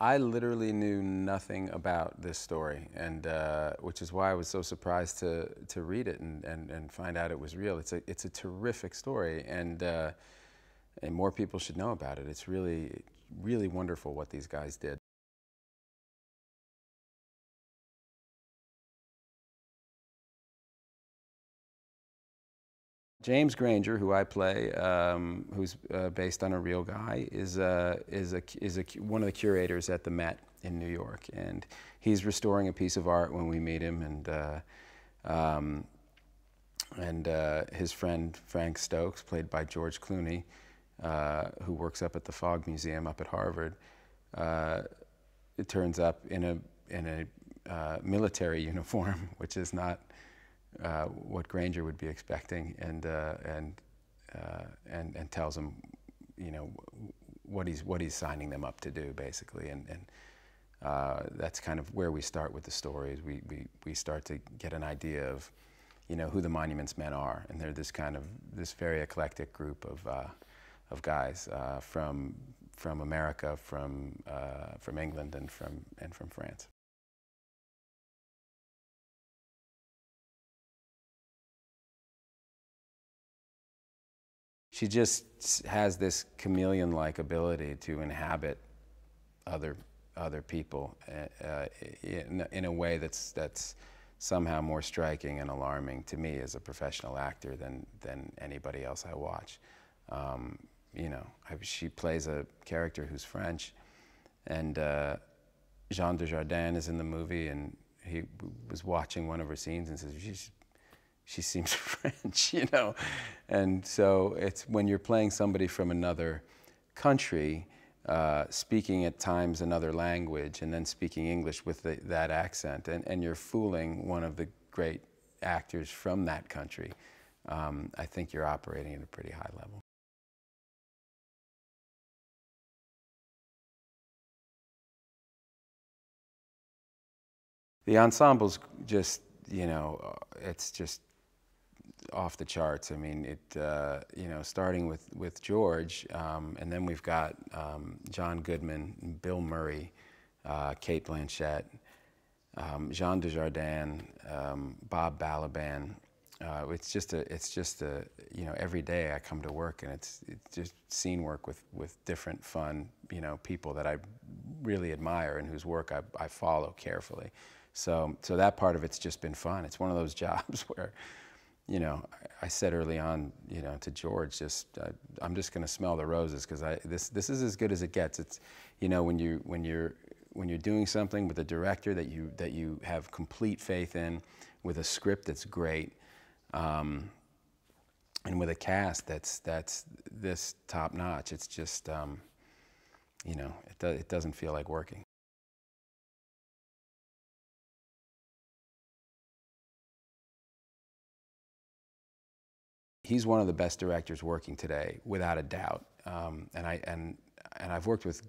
I literally knew nothing about this story, and uh, which is why I was so surprised to to read it and, and, and find out it was real. It's a it's a terrific story, and uh, and more people should know about it. It's really really wonderful what these guys did. James Granger, who I play, um, who's uh, based on a real guy, is, uh, is, a, is a, one of the curators at the Met in New York. And he's restoring a piece of art when we meet him. And, uh, um, and uh, his friend Frank Stokes, played by George Clooney, uh, who works up at the Fogg Museum up at Harvard, uh, it turns up in a, in a military uniform, which is not uh, what Granger would be expecting, and uh, and uh, and and tells them, you know, what he's what he's signing them up to do, basically, and and. Uh, that's kind of where we start with the stories. We, we, we start to get an idea of, you know, who the Monuments Men are, and they're this kind of this very eclectic group of uh, of guys from from America, from from England, and from and from France. She just has this chameleon-like ability to inhabit other other people uh, in, in a way that's that's somehow more striking and alarming to me as a professional actor than than anybody else I watch. Um, you know, I, she plays a character who's French, and uh, Jean Dujardin is in the movie, and he was watching one of her scenes and says, "She's she seems French, you know. And so it's when you're playing somebody from another country, uh, speaking at times another language, and then speaking English with the, that accent, and, and you're fooling one of the great actors from that country, um, I think you're operating at a pretty high level. The ensemble's just, you know, it's just off the charts. I mean, it uh, you know starting with with George, um, and then we've got um, John Goodman, Bill Murray, uh, Cate Blanchett, um, Jean Dujardin, um, Bob Balaban. Uh, it's just a it's just a you know every day I come to work and it's it's just scene work with with different fun you know people that I really admire and whose work I, I follow carefully. So so that part of it's just been fun. It's one of those jobs where you know, I said early on, you know, to George, just uh, I'm just going to smell the roses because I this this is as good as it gets. It's, you know, when you when you're when you're doing something with a director that you that you have complete faith in, with a script that's great, um, and with a cast that's that's this top notch. It's just, um, you know, it do, it doesn't feel like working. He's one of the best directors working today, without a doubt. Um, and I and and I've worked with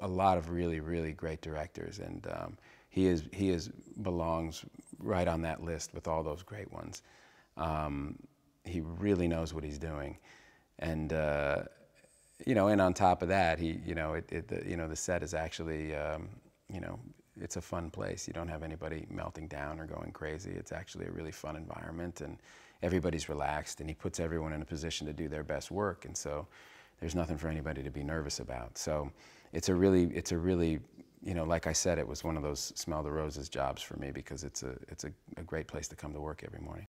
a lot of really really great directors, and um, he is he is belongs right on that list with all those great ones. Um, he really knows what he's doing, and uh, you know, and on top of that, he you know it, it the, you know the set is actually um, you know it's a fun place. You don't have anybody melting down or going crazy. It's actually a really fun environment, and everybody's relaxed, and he puts everyone in a position to do their best work. And so, there's nothing for anybody to be nervous about. So, it's a really, it's a really, you know, like I said, it was one of those smell the roses jobs for me because it's a, it's a, a great place to come to work every morning.